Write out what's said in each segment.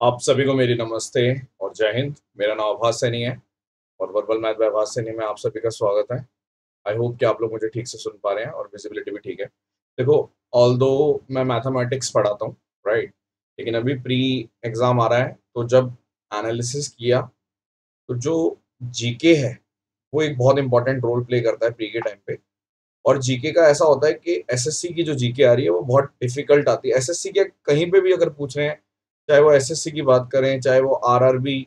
आप सभी को मेरी नमस्ते और जय हिंद। मेरा नाम आभास सैनी है और वर्बल मैथ बाय सैनी में आप सभी का स्वागत है। आई होप कि आप लोग मुझे ठीक से सुन पा रहे हैं और विजिबिलिटी भी ठीक है। देखो ऑल दो मैं मैथमेटिक्स पढ़ाता हूँ राइट लेकिन अभी प्री एग्ज़ाम आ रहा है तो जब एनालिसिस किया तो जो जीके है, वो एक बहुत इंपॉर्टेंट रोल प्ले करता है प्री के टाइम पे। और जीके का ऐसा होता है कि एसएससी की जो जीके आ रही है, वो बहुत डिफ़िकल्ट आती है। एसएससी के कहीं पे भी अगर पूछ रहे हैं चाहे वो एसएससी की बात करें, चाहे वो आरआरबी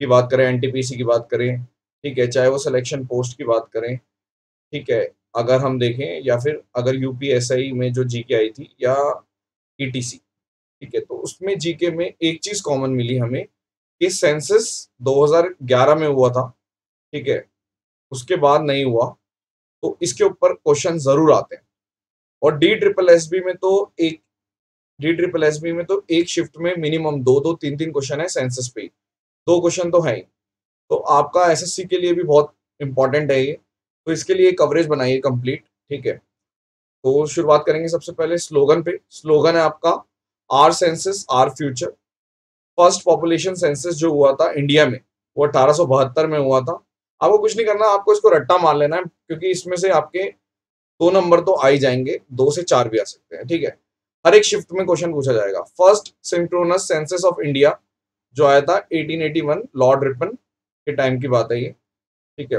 की बात करें एनटीपीसी की बात करें, ठीक है, चाहे वो सिलेक्शन पोस्ट की बात करें, ठीक है, अगर हम देखें या फिर अगर यूपीएसआई में जो जीके आई थी या ईटीसी ठीक है तो उसमें जीके में एक चीज़ कॉमन मिली हमें कि सेंसस 2011 में हुआ था, ठीक है, उसके बाद नहीं हुआ तो इसके ऊपर क्वेश्चन ज़रूर आते हैं। और डी ट्रिपल एस बी में तो एक डी ट्रिपल एस बी में तो एक शिफ्ट में मिनिमम दो दो, तीन तीन क्वेश्चन है सेंसस पे। दो क्वेश्चन तो है ही। तो आपका एसएससी के लिए भी बहुत इंपॉर्टेंट है ये। तो इसके लिए कवरेज बनाइए कंप्लीट ठीक है? तो शुरुआत करेंगे सबसे पहले स्लोगन पे। स्लोगन है आपका our census our future first population census जो हुआ था इंडिया में, वो अठारह सौ बहत्तर में हुआ था। आपको कुछ नहीं करना, आपको इसको रट्टा मार लेना है, क्योंकि इसमें से आपके दो नंबर तो आ ही जाएँगे, दो से चार भी आ सकते हैं, ठीक है? हर एक शिफ्ट में क्वेश्चन पूछा जाएगा। First synchronous census of India जो आया था 1881 लॉर्ड रिपन के टाइम की बात है ये, ठीक है?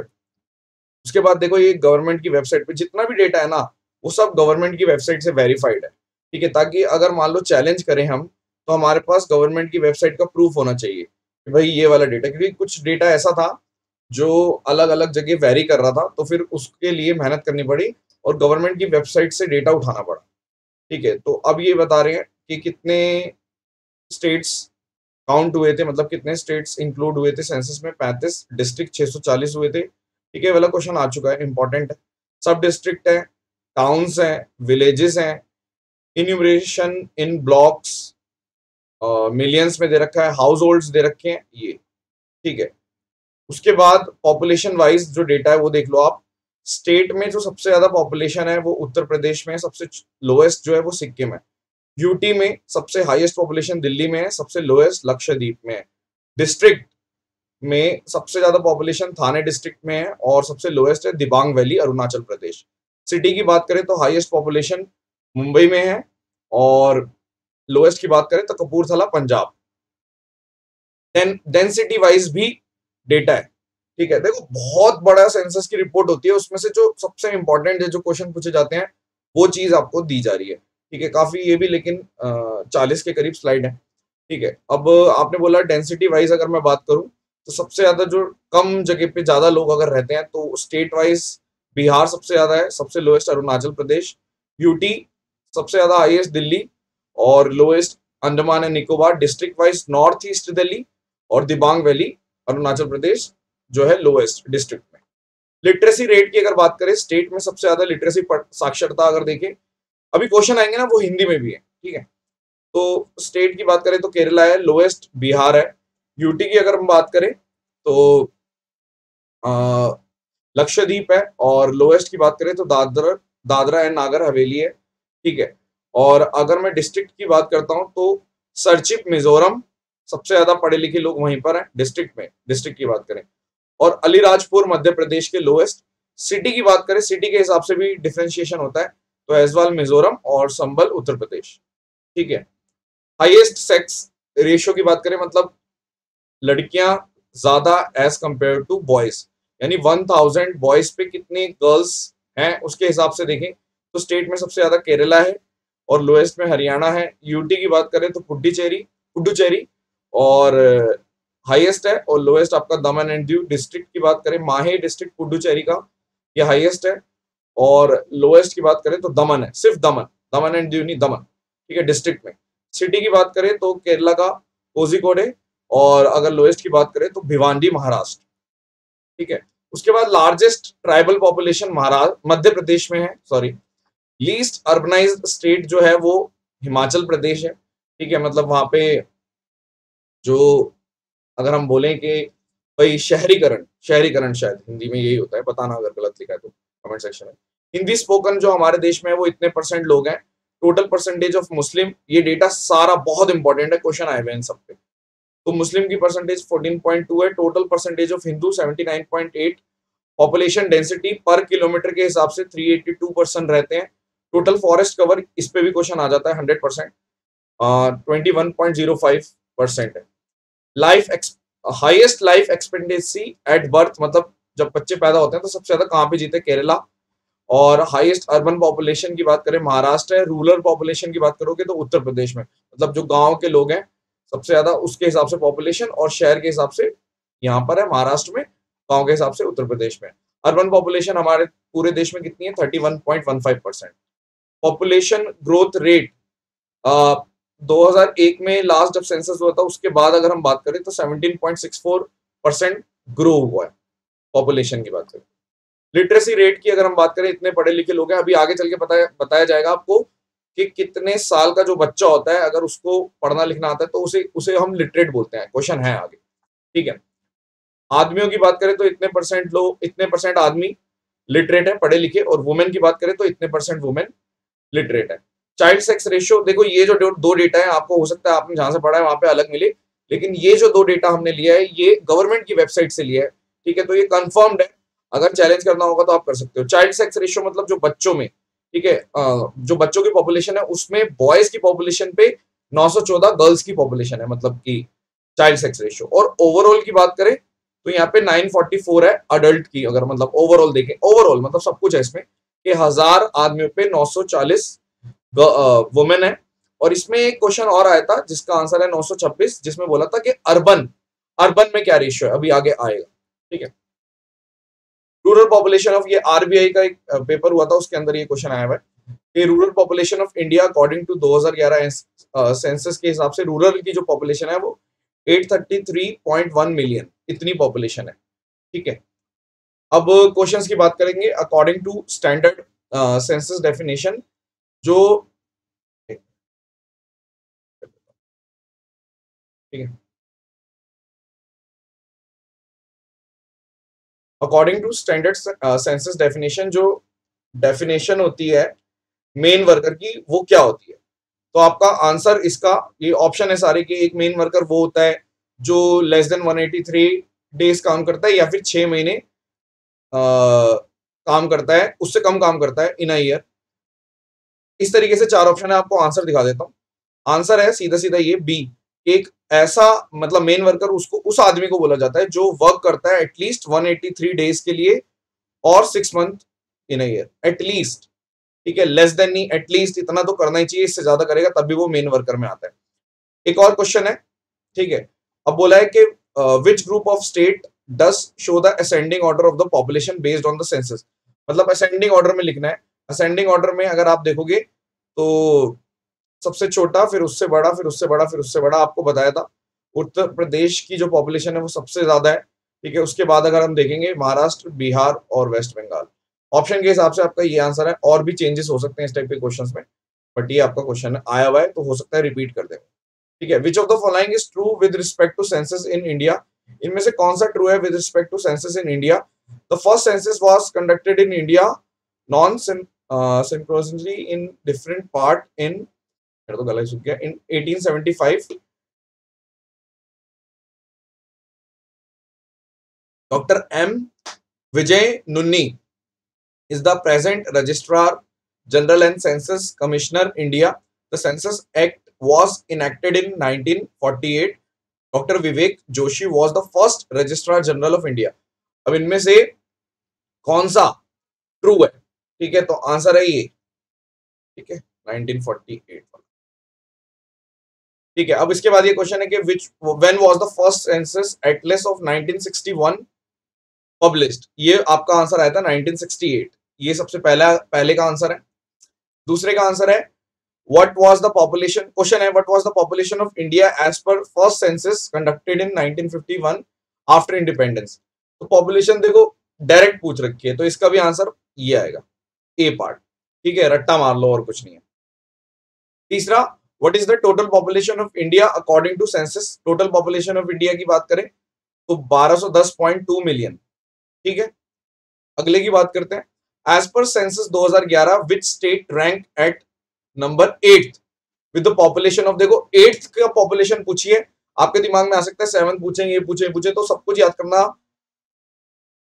उसके बाद देखो ये गवर्नमेंट की वेबसाइट पे जितना भी डेटा है ना, वो सब गवर्नमेंट की वेबसाइट से वेरीफाइड है, ठीक है? ताकि अगर मान लो चैलेंज करें हम तो हमारे पास गवर्नमेंट की वेबसाइट का प्रूफ होना चाहिए कि भाई ये वाला डेटा क्योंकि कुछ डेटा ऐसा था जो अलग अलग जगह वेरी कर रहा था तो फिर उसके लिए मेहनत करनी पड़ी और गवर्नमेंट की वेबसाइट से डेटा उठाना पड़ा। ठीक है तो अब ये बता रहे हैं कि कितने स्टेट्स काउंट हुए थे मतलब कितने स्टेट्स इंक्लूड हुए थे? सेंसस में पैंतीस डिस्ट्रिक्ट 640 हुए थे। ठीक है वाला क्वेश्चन आ चुका है इंपॉर्टेंट है। सब डिस्ट्रिक्ट है टाउन्स हैं विलेजेस हैं। इन्यूमरेशन इन ब्लॉक्स मिलियंस में दे रखा है हाउस होल्ड दे रखे हैं, ये। ठीक है, उसके बाद पॉपुलेशन वाइज जो डेटा है वो देख लो आप। स्टेट में जो सबसे ज़्यादा पॉपुलेशन है वो उत्तर प्रदेश में सबसे लोएस्ट जो है वो सिक्किम है। यूटी में सबसे हाईएस्ट पॉपुलेशन दिल्ली में है, सबसे लोएस्ट लक्षद्वीप में है। डिस्ट्रिक्ट में सबसे ज़्यादा पॉपुलेशन थाने डिस्ट्रिक्ट में है और सबसे लोएस्ट है दिबांग वैली अरुणाचल प्रदेश। सिटी की बात करें तो हाईएस्ट पॉपुलेशन मुंबई में है और लोएस्ट की बात करें तो कपूरथला, पंजाब। डेंसिटी वाइज भी डेटा है। ठीक है, देखो, बहुत बड़ा सेंसस की रिपोर्ट होती है, उसमें से जो सबसे इंपॉर्टेंट है, जो क्वेश्चन पूछे जाते हैं, वो चीज़ आपको दी जा रही है। ठीक है, काफ़ी ये भी, लेकिन चालीस के करीब स्लाइड है। ठीक है, अब आपने बोला डेंसिटी वाइज अगर मैं बात करूँ तो सबसे ज़्यादा जो कम जगह पे ज़्यादा लोग अगर रहते हैं तो स्टेट वाइज बिहार सबसे ज़्यादा है, सबसे लोएस्ट अरुणाचल प्रदेश यूटी सबसे ज़्यादा हाईएस्ट दिल्ली, और lowest Andaman and Nicobar district wise north east Delhi, और दिबांग वैली अरुणाचल प्रदेश जो है लोएस्ट डिस्ट्रिक्ट में। लिटरेसी रेट की अगर बात करें स्टेट में सबसे ज़्यादा लिटरेसी साक्षरता अगर देखें, अभी क्वेश्चन आएँगे ना, वो हिंदी में भी है, ठीक है? तो स्टेट की बात करें तो केरला है लोएस्ट बिहार है। यूटी की अगर हम बात करें तो लक्षद्वीप है और लोएस्ट की बात करें तो दादर, दादरा एंड नागर, हवेली है, ठीक है? और अगर मैं डिस्ट्रिक्ट की बात करता हूँ तो सरचिप मिजोरम, सबसे ज़्यादा पढ़े लिखे लोग वहीं पर हैं डिस्ट्रिक्ट में डिस्ट्रिक्ट की बात करें। और अलीराजपुर, मध्य प्रदेश के लोएस्ट सिटी की बात करें सिटी के हिसाब से भी डिफ्रेंशिएशन होता है। तो एजवाल मिजोरम और संबल उत्तर प्रदेश ठीक है? हाईएस्ट सेक्स रेशियो की बात करें मतलब लड़कियाँ ज़्यादा एज कंपेयर टू बॉयज़ यानी वन थाउज़ेंड बॉयज़ पे कितनी गर्ल्स हैं, उसके हिसाब से देखें तो स्टेट में सबसे ज़्यादा केरला है और लोएस्ट में हरियाणा है। यूटी की बात करें तो पुडुचेरी पुडुचेरी और हाईएस्ट है और लोएस्ट आपका दमन एंड दीव डिस्ट्रिक्ट की बात करें, माहे डिस्ट्रिक्ट पुडुचेरी का ये हाईएस्ट है और लोएस्ट की बात करें तो दमन है, सिर्फ़ दमन दमन एंड दीव नहीं, दमन, ठीक है डिस्ट्रिक्ट में। सिटी की बात करें तो केरला का कोजिकोड है और अगर लोएस्ट की बात करें तो भिवांडी, महाराष्ट्र, ठीक है। उसके बाद largest tribal population Maharashtra Madhya Pradesh में है सॉरी लीस्ट अर्बनाइज स्टेट जो है वो हिमाचल प्रदेश है, ठीक है मतलब वहाँ पे जो अगर हम बोलें कि भाई शहरीकरण शहरीकरण शायद हिंदी में यही होता है, बताना अगर गलत लिखा है तो कमेंट सेक्शन में। हिंदी स्पोकन जो हमारे देश में है, वो इतने परसेंट लोग हैं टोटल परसेंटेज ऑफ़ मुस्लिम ये डेटा सारा बहुत इंपॉर्टेंट है क्वेश्चन आए हुए हैं इन सब पे। तो मुस्लिम की परसेंटेज 14.2 है total percentage of Hindu 79.8 population density पर किलोमीटर के हिसाब से 382 परसेंट रहते हैं। टोटल फॉरेस्ट कवर इस पे भी क्वेश्चन आ जाता है 100 percent twenty one point zero five percent है। Life highest life expectancy at birth मतलब जब बच्चे पैदा होते हैं तो सबसे ज़्यादा कहाँ पे जीते केरला। और हाईएस्ट अर्बन पॉपुलेशन की बात करें, महाराष्ट्र है रूरल पॉपुलेशन की बात करोगे तो उत्तर प्रदेश में। मतलब जो गाँव के लोग हैं, सबसे ज़्यादा उसके हिसाब से पॉपुलेशन और शहर के हिसाब से यहाँ पर है, महाराष्ट्र में, गाँव के हिसाब से उत्तर प्रदेश में। अर्बन पॉपुलेशन हमारे पूरे देश में कितनी है? Thirty one point one five percent population growth rate 2001 में लास्ट जब सेंसस हुआ था, उसके बाद अगर हम बात करें तो 17.64 परसेंट ग्रो हुआ है पॉपुलेशन की बात करें। लिटरेसी रेट की अगर हम बात करें, इतने पढ़े लिखे लोग हैं, अभी आगे चल के बताया बताया जाएगा आपको कि कितने साल का जो बच्चा होता है, अगर उसको पढ़ना लिखना आता है तो उसे उसे हम लिटरेट बोलते हैं क्वेश्चन है आगे। ठीक है? आदमियों की बात करें तो इतने परसेंट लोग इतने परसेंट आदमी लिटरेट है, पढ़े लिखे, और वुमेन की बात करें तो इतने परसेंट वुमेन लिटरेट है। चाइल्ड सेक्स रेशियो देखो ये जो दो डेटा है, आपको हो सकता है आपने जहाँ से पढ़ा है, वहाँ पे अलग मिले, लेकिन ये जो दो डेटा हमने लिया है, ये गवर्नमेंट की वेबसाइट से लिया है, ठीक है? तो ये कंफर्म्ड है। अगर चैलेंज करना होगा तो आप कर सकते हो। चाइल्ड सेक्स रेशियो मतलब जो बच्चों में, ठीक है? जो बच्चों की पॉपुलेशन है, उसमें बॉयज़ की पॉपुलेशन पे 914 गर्ल्स की पॉपुलेशन है मतलब की चाइल्ड सेक्स रेशियो और ओवरऑल की बात करें तो यहाँ पे 944 है अडल्ट की, अगर मतलब ओवरऑल देखें। ओवरऑल मतलब सब कुछ है इसमें, कि हज़ार आदमियों पे 940 वुमेन है। और इसमें एक क्वेश्चन और आया था, जिसका आंसर है 926 जिसमें बोला था कि अर्बन अर्बन में क्या रेशियो है? अभी आगे आएगा। ठीक है? रूरल पॉपुलेशन ऑफ़ ये आरबीआई का एक पेपर हुआ था, उसके अंदर ये क्वेश्चन आया हुआ है rural population of India according to 2011 census के हिसाब से रूरल की जो पॉपुलेशन है वो 833.1 मिलियन इतनी पॉपुलेशन है। ठीक है? अब क्वेश्चंस की बात करेंगे। According to standard census definition जो ठीक है। According to standard census definition जो डेफिनेशन होती है मेन वर्कर की वो क्या होती है? तो आपका आंसर इसका ये ऑप्शन है सारे के एक मेन वर्कर वो होता है जो लेस देन 183 डेज़ काम करता है या फिर छह महीने आ, काम करता है उससे कम काम करता है इन अ ईयर इस तरीके से चार ऑप्शन है, आपको आंसर दिखा देता हूँ। आंसर है सीधा सीधा ये बी एक ऐसा मतलब मेन वर्कर उसको, उस आदमी को बोला जाता है जो वर्क करता है एटलीस्ट 183 डेज़ के लिए और six month in year at least ठीक है लेस देन नहीं एटलीस्ट इतना तो करना ही चाहिए, इससे ज़्यादा करेगा तब भी वो मेन वर्कर में आता है। एक और क्वेश्चन है, ठीक है, अब बोला है कि which group of state does show the ascending order of the population based on the census मतलब असेंडिंग ऑर्डर में लिखना है असेंडिंग ऑर्डर में अगर आप देखोगे तो सबसे छोटा, फिर उससे बड़ा, फिर उससे बड़ा, फिर उससे बड़ा आपको बताया था। उत्तर प्रदेश की जो पॉपुलेशन है वो सबसे ज़्यादा है, ठीक है? उसके बाद अगर हम देखेंगे, महाराष्ट्र, बिहार और वेस्ट बंगाल ऑप्शन के हिसाब से आपका ये आंसर है, और भी चेंजेस हो सकते हैं इस टाइप के क्वेश्चंस में बट ये आपका क्वेश्चन आया हुआ है तो हो सकता है रिपीट कर देंगे ठीक है which of the following is true with respect to census in India इनमें से कौन सा ट्रू है with respect to census in India the first census was conducted in India non synchronously in different part in तो गल in 1875 doctor M Vijay Nunni is the present registrar general and census commissioner India the census act was enacted in 1948 doctor Vivek Joshi was the first registrar general of India अब इनमें से कौन सा true है? ठीक है तो answer है ये। ठीक है 1948 ठीक है, अब इसके बाद ये क्वेश्चन है कि which when was the first census atlas of 1961 published ये आपका आंसर आया था 1968 ये सबसे पहला, पहले का आंसर है। दूसरे का आंसर है what was the population question है what was the population of India as per first census conducted in 1951 after independence तो पॉपुलेशन देखो डायरेक्ट पूछ रखी है तो इसका भी आंसर ये आएगा। ए पार्ट ठीक है, रट्टा मार लो और कुछ नहीं है। तीसरा what is the total population of India according to census total population of India की बात करें तो 1210.2 मिलियन ठीक है? अगले की बात करते हैं। As per census 2011 which state rank at number eighth with the population of देखो एट्थ का पॉपुलेशन पूछिए। आपके दिमाग में आ सकता है सेवन पूछेंगे ये पूछे पूछे तो सब कुछ याद करना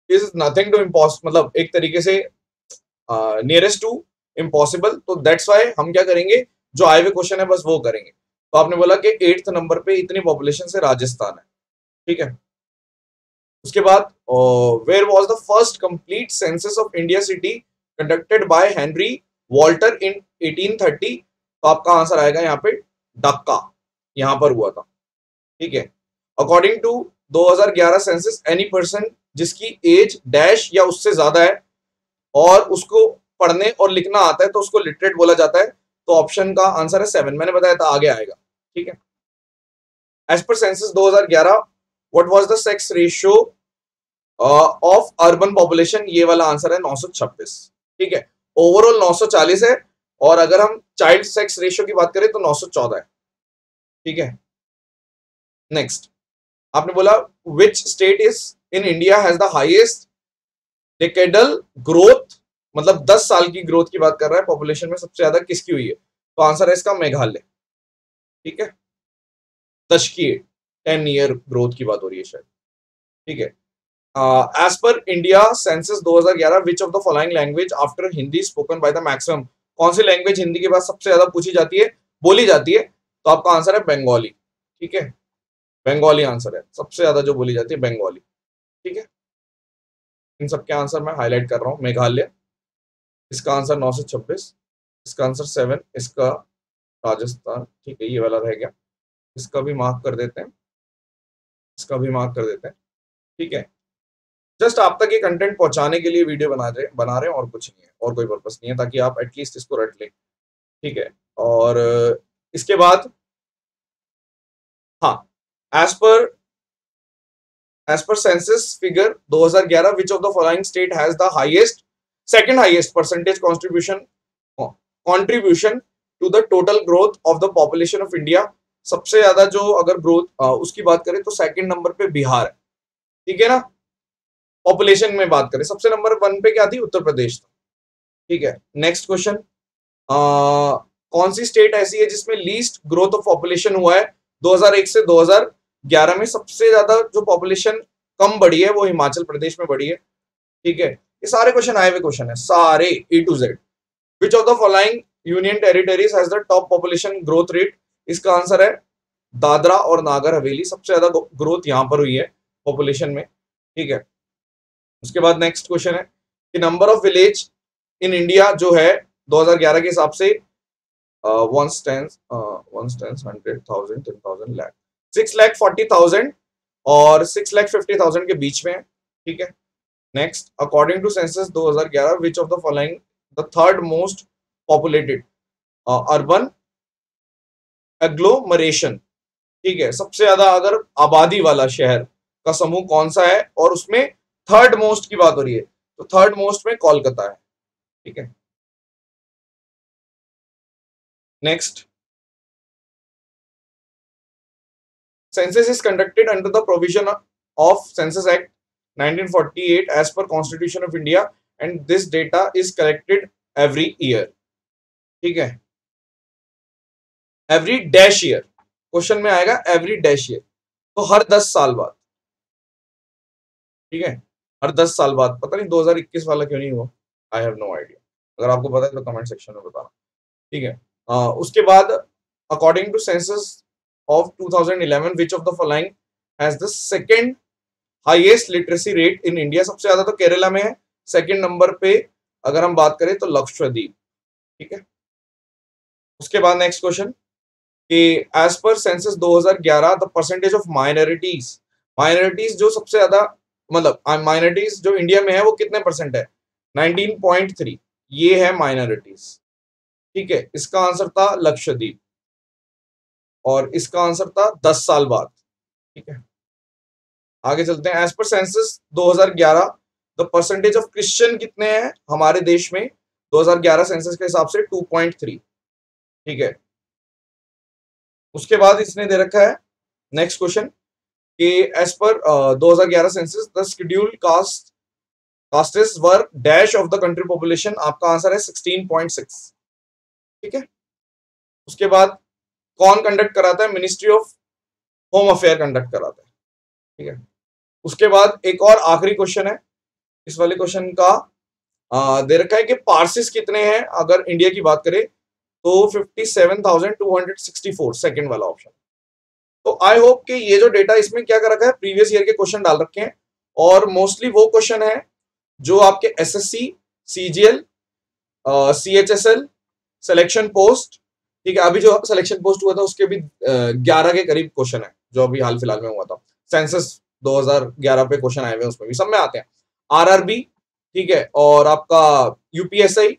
इज़ नथिंग टू इम्पॉस मतलब एक तरीके से नियरेस्ट टू इम्पॉसिबल तो दैट्स वाई हम क्या करेंगे? जो आए हुए क्वेश्चन है, बस वो करेंगे। तो आपने बोला कि एट्थ नंबर पे इतनी पॉपुलेशन से राजस्थान है। ठीक है? उसके बाद where was the first complete census of India city conducted by Henry Walter in 1830 तो आपका आंसर आएगा यहाँ पे डक्का यहाँ पर हुआ था। ठीक है? According to 2011 census any person जिसकी एज डैश या उससे ज़्यादा है और उसको पढ़ने और लिखना आता है तो उसको लिटरेट बोला जाता है। तो ऑप्शन का आंसर है सेवन मैंने बताया था, आगे आएगा। ठीक है? As per census 2011 what was the sex ratio of urban population ये वाला आंसर है 926 ठीक है? ओवरऑल 940 है, और अगर हम चाइल्ड सेक्स रेशियो की बात करें तो 914 है। ठीक है? नेक्स्ट आपने बोला which state is in India has the highest decadal growth मतलब 10 साल की ग्रोथ की बात कर रहा है पॉपुलेशन में सबसे ज़्यादा किसकी हुई है? तो आंसर है इसका मेघालय। ठीक है? दशकीय टेन ईयर ग्रोथ की बात हो रही है शायद। ठीक है? As per India census 2011 which of the following language after Hindi spoken by the maximum कौन सी लैंग्वेज हिंदी के बाद सबसे ज़्यादा पूछी जाती है? बोली जाती है। तो आपका आंसर है बंगाली ठीक है? बंगाली आंसर है। सबसे ज़्यादा जो बोली जाती है बंगाली ठीक है? इन सबके आंसर मैं हाईलाइट कर रहा हूँ। मेघालय, इसका आंसर नौ सौ छब्बीस, इसका आंसर सेवन, इसका राजस्थान, ठीक है, ये वाला रह गया। इसका भी मार्क कर देते हैं। इसका भी मार्क कर देते हैं। ठीक है। जस्ट आप तक ये कंटेंट पहुँचाने के लिए वीडियो बना रहे बना रहे हैं और कुछ नहीं है, और कोई पर्पस नहीं है, ताकि आप एटलीस्ट इसको रट लें। ठीक है। और, इसके बाद हाँ as per as per census figure 2011 which of the following state has the highest second highest percentage contribution contribution to the total growth of the population of India सबसे ज़्यादा जो अगर ग्रोथ उसकी बात करें तो सेकंड नंबर पे बिहार है। ठीक है ना? पॉपुलेशन में बात करें। सबसे नंबर वन पे क्या थी? उत्तर प्रदेश था। ठीक है? नेक्स्ट क्वेश्चन कौन सी स्टेट ऐसी है जिसमें लीस्ट ग्रोथ ऑफ़ पॉपुलेशन हुआ है? 2001 से 2011 में सबसे ज़्यादा जो पॉपुलेशन कम बढ़ी है, वो हिमाचल प्रदेश में बढ़ी है। ठीक है? ये सारे क्वेश्चन आए हुए क्वेश्चन है। सारे A to Z which of the following union territories has the top population growth rate इसका आंसर है दादरा और नागर हवेली। सबसे ज़्यादा ग्रोथ यहाँ पर हुई है पॉपुलेशन में। ठीक है? उसके बाद नेक्स्ट क्वेश्चन है कि number of village in India जो है 2011 के हिसाब से one stand one stand hundred thousand ten thousand lakh six lakh forty thousand और सिक्स लैख फिफ्टी थाउज़ेंड के बीच में है, ठीक है? Next according to census 2011 which of the following the third most populated urban agglomeration ठीक है? सबसे ज़्यादा अगर आबादी वाला शहर का समूह कौन सा है? और उसमें थर्ड मोस्ट की बात हो रही है तो थर्ड मोस्ट में कोलकाता है, ठीक है? Next census is conducted under the provision of census act 1948 as per constitution of India and this data is collected every year ठीक है? एवरी डैश ईयर क्वेश्चन में आएगा एवरी डैश ईयर तो हर दस साल बाद। ठीक है? हर दस साल बाद। पता नहीं 2021 वाला क्यों नहीं हुआ? आई हैव नो आइडिया अगर आपको पता है तो कमेंट सेक्शन में बताना। ठीक है? आ, उसके बाद according to census of 2011 which of the following has the second highest literacy rate in India सबसे ज़्यादा तो केरला में है। सेकंड नंबर पे अगर हम बात करें तो लक्षद्वीप, ठीक है? उसके बाद नेक्स्ट क्वेश्चन कि as per census 2011 the percentage of minorities minorities जो सबसे ज़्यादा मतलब माइनॉरिटीज जो इंडिया में है, वो कितने परसेंट है? 19.3 ये है माइनॉरिटीज ठीक है? इसका आंसर था लक्षद्वीप। और इसका आंसर था 10 साल बाद। ठीक है? आगे चलते हैं। As per census 2011 the percentage of Christian कितने हैं हमारे देश में? 2011 सेंसस के हिसाब से 2.3 ठीक है? उसके बाद इसने दे रखा है नेक्स्ट क्वेश्चन कि as per uh, 2011 census the schedule caste castes were dash of the country population आपका आंसर है 16.6 ठीक है? उसके बाद कौन कंडक्ट कराता है? Ministry of home affair conduct कराता है। ठीक है? उसके बाद एक और आखिरी क्वेश्चन है। इस वाले क्वेश्चन का दे रखा है कि पार्सिस कितने हैं? अगर इंडिया की बात करें तो 57,264 सेकंड वाला ऑप्शन तो आई होप कि ये जो डेटा इसमें क्या कर रखा है? प्रीवियस ईयर के क्वेश्चन डाल रखे हैं। और मोस्टली वो क्वेश्चन है जो आपके SSC CGL CHSL selection post ठीक है, अभी जो सिलेक्शन पोस्ट हुआ था, उसके भी ग्यारह के करीब क्वेश्चन है, जो अभी हाल फ़िलहाल में हुआ था। सेंसस 2011 पे क्वेश्चन आए हुए उसमें भी। सब में आते हैं। आरआरबी ठीक है, और आपका यूपीएसआई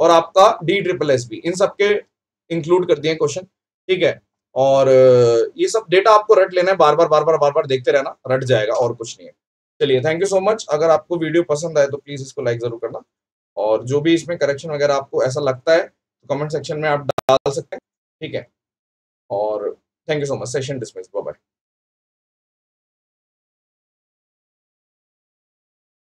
और आपका डी ट्रिपल एस बी इन सबके इंक्लूड कर दिए क्वेश्चन ठीक है। और, ये सब डेटा आपको रट लेना है बार बार बार बार बार बार देखते रहना, रट जाएगा, और कुछ नहीं है। चलिए थैंक यू सो मच अगर आपको वीडियो पसंद आए तो प्लीज़ इसको लाइक ज़रूर करना। और जो भी इसमें करेक्शन वगैरह आपको ऐसा लगता है तो कमेंट सेक्शन में आप डाल सकते हैं। ठीक है? और thank you so much session dismiss bye